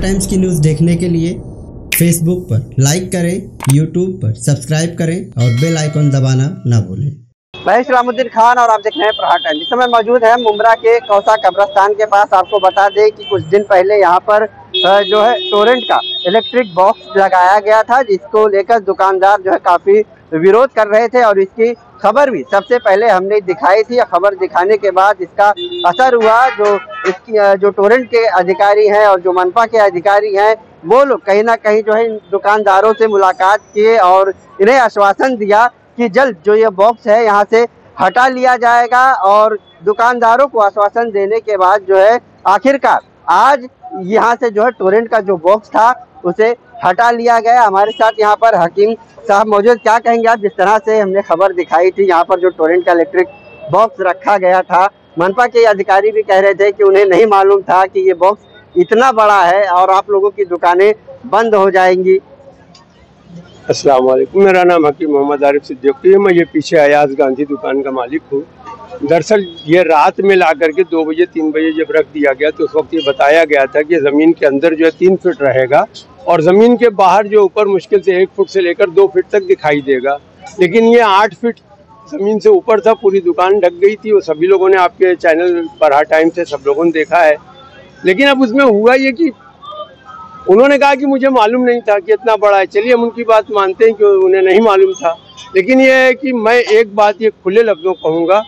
Times की news देखने के लिए फेसबुक पर लाइक करें यूट्यूब पर सब्सक्राइब करें और बेल आइकॉन दबाना ना भूलें। मैं इस्लामुद्दीन खान और आप देख रहे हैं प्रहार टाइम इस समय मौजूद है मुमरा के कौसा कब्रस्तान के पास। आपको बता दें कि कुछ दिन पहले यहाँ पर जो है टोरेंट का इलेक्ट्रिक बॉक्स लगाया गया था, जिसको लेकर दुकानदार जो है काफ़ी विरोध कर रहे थे और इसकी खबर भी सबसे पहले हमने दिखाई थी। खबर दिखाने के बाद इसका असर हुआ। जो इसकी जो टोरेंट के अधिकारी हैं और जो मनपा के अधिकारी हैं, वो लोग कहीं ना कहीं जो है इन दुकानदारों से मुलाकात किए और इन्हें आश्वासन दिया कि जल्द जो ये बॉक्स है, यहाँ से हटा लिया जाएगा। और दुकानदारों को आश्वासन देने के बाद जो है आखिरकार आज यहाँ से जो है टोरेंट का जो बॉक्स था, उसे हटा लिया गया। हमारे साथ यहाँ पर हकीम साहब मौजूद। क्या कहेंगे आप? जिस तरह से हमने खबर दिखाई थी, यहाँ पर जो टोरेंट का इलेक्ट्रिक बॉक्स रखा गया था, मनपा के अधिकारी भी कह रहे थे कि उन्हें नहीं मालूम था कि ये बॉक्स इतना बड़ा है और आप लोगों की दुकानें बंद हो जाएँगी। वालेकुम मेरा नाम हकीम मोहम्मद आरिफ सिद्दीकी। है मैं ये पीछे अयाज गांधी दुकान का मालिक हूँ। दरअसल ये रात में ला करके दो बजे, तीन बजे जब रख दिया गया तो उस वक्त ये बताया गया था कि ज़मीन के अंदर जो है तीन फीट रहेगा और ज़मीन के बाहर जो ऊपर मुश्किल से एक फुट से लेकर दो फीट तक दिखाई देगा। लेकिन ये आठ फीट ज़मीन से ऊपर था, पूरी दुकान ढक गई थी वो सभी लोगों ने आपके चैनल पर हर टाइम से सब लोगों ने देखा है। लेकिन अब उसमें हुआ ये कि उन्होंने कहा कि मुझे मालूम नहीं था कि इतना बड़ा है। चलिए हम उनकी बात मानते हैं कि उन्हें नहीं मालूम था। लेकिन ये है कि मैं एक बात ये खुले लफ्ज़ों कहूँगा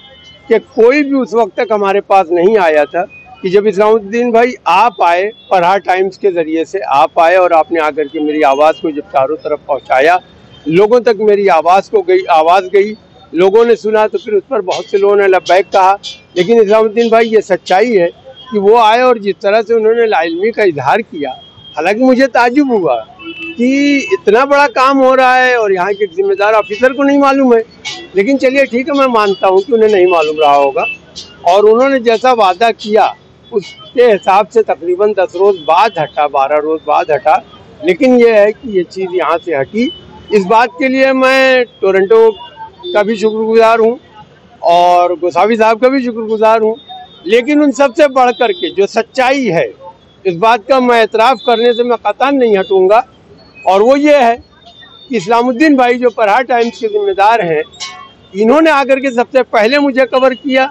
कि कोई भी उस वक्त तक हमारे पास नहीं आया था कि जब इस्लामुद्दीन भाई आप आए पढ़ा टाइम्स के ज़रिए से आप आए और आपने आकर के मेरी आवाज़ को जब चारों तरफ़ पहुँचाया, लोगों तक मेरी आवाज़ को गई, आवाज़ गई। लोगों ने सुना तो फिर उस पर बहुत से लोगों ने लब्बैक कहा। लेकिन इस्लामुद्दीन भाई ये सच्चाई है कि वो आए और जिस तरह से उन्होंने लाइलमी का इजहार किया हालाँकि मुझे ताजुब हुआ कि इतना बड़ा काम हो रहा है और यहाँ के जिम्मेदार ऑफिसर को नहीं मालूम है। लेकिन चलिए ठीक है, मैं मानता हूँ कि उन्हें नहीं मालूम रहा होगा। और उन्होंने जैसा वादा किया, उसके हिसाब से तकरीबन दस रोज़ बाद हटा, बारह रोज़ बाद हटा। लेकिन यह है कि ये चीज़ यहाँ से हटी। इस बात के लिए मैं टोरंटो का भी शुक्रगुजार हूँ और गोसावी साहब का भी शुक्रगुजार हूँ। लेकिन उन सबसे बढ़ कर के जो सच्चाई है इस बात का मैं एतराफ़ करने से मैं कतान नहीं हटूँगा। और वो ये है कि इस्लामुद्दीन भाई जो पढ़ा टाइम्स के जिम्मेदार हैं, इन्होंने आकर के सबसे पहले मुझे कवर किया,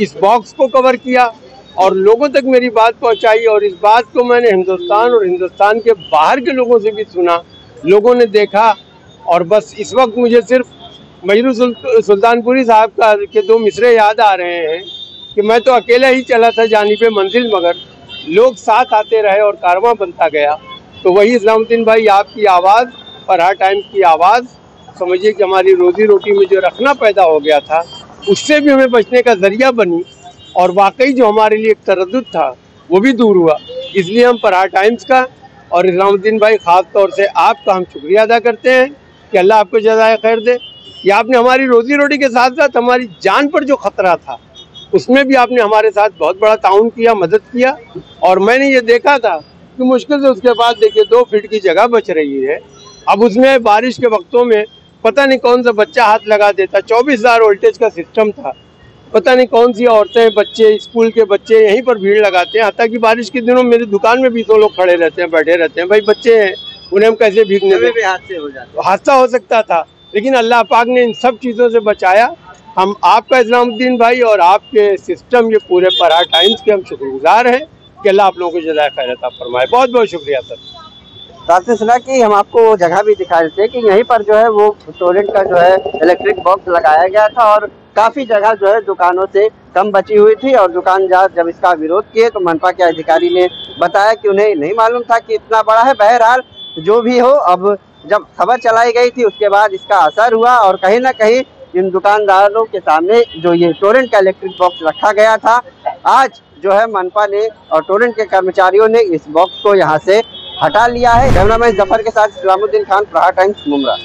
इस बॉक्स को कवर किया और लोगों तक मेरी बात पहुंचाई और इस बात को मैंने हिंदुस्तान और हिंदुस्तान के बाहर के लोगों से भी सुना, लोगों ने देखा और बस इस वक्त मुझे सिर्फ़ मजरू सुल्तानपुरी साहब का के दो मिसरे याद आ रहे हैं कि मैं तो अकेला ही चला था जानी पे मंजिल मगर। लोग साथ आते रहे और कारवां बनता गया। तो वही इस्लामुद्दीन भाई, आपकी आवाज़ फरहा टाइम्स की आवाज़, समझिए कि हमारी रोजी रोटी में जो रखना पैदा हो गया था, उससे भी हमें बचने का ज़रिया बनी और वाकई जो हमारे लिए एक तरद था, वो भी दूर हुआ। इसलिए हम फरहा टाइम्स का और इस्लामुद्दीन भाई, ख़ास तौर से आपका हम शुक्रिया अदा करते हैं कि अल्लाह आपको जजाय खैर दे। कि आपने हमारी रोजी रोटी के साथ साथ हमारी जान पर जो खतरा था उसमें भी आपने हमारे साथ बहुत बड़ा ताउन किया मदद किया। और मैंने ये देखा था कि मुश्किल से उसके बाद देखिए दो फीट की जगह बच रही है। अब उसमें बारिश के वक्तों में पता नहीं कौन सा बच्चा हाथ लगा देता। चौबीस हज़ार वोल्टेज का सिस्टम था। पता नहीं कौन सी औरतें बच्चे स्कूल के बच्चे यहीं पर भीड़ लगाते हैं। हत्या कि बारिश के दिनों मेरी दुकान में भी तो लोग खड़े रहते हैं बैठे रहते हैं। भाई बच्चे हैं उन्हें हम कैसे भीगने दें? हादसे हो जाते हादसा हो सकता था लेकिन अल्लाह पाक ने इन सब चीज़ों से बचाया। हम आपका इस्लामुद्दीन भाई और आपके सिस्टम ये पूरे परा टाइम्स के हम शुक्रगुजार हैं कि अल्लाह आप लोगों को जजाय खैरता फरमाए। बहुत बहुत शुक्रिया सर। तो आपने सुना कि हम आपको वो जगह भी दिखा रहे थे कि यहीं पर जो है वो टोरेंट का जो है इलेक्ट्रिक बॉक्स लगाया गया था और काफ़ी जगह जो है दुकानों से कम बची हुई थी और दुकानदार जब इसका विरोध किए तो मनपा के अधिकारी ने बताया कि उन्हें नहीं मालूम था कि इतना बड़ा है। बहरहाल जो भी हो, अब जब खबर चलाई गई थी, उसके बाद इसका असर हुआ और कहीं ना कहीं इन दुकानदारों के सामने जो ये टोरेंट का इलेक्ट्रिक बॉक्स रखा गया था, आज जो है मनपा ने और टोरेंट के कर्मचारियों ने इस बॉक्स को यहाँ से हटा लिया है। कैमरामैन ज़फ़र के साथ इस्लामुद्दीन खान, प्रहार टाइम्स मुमरा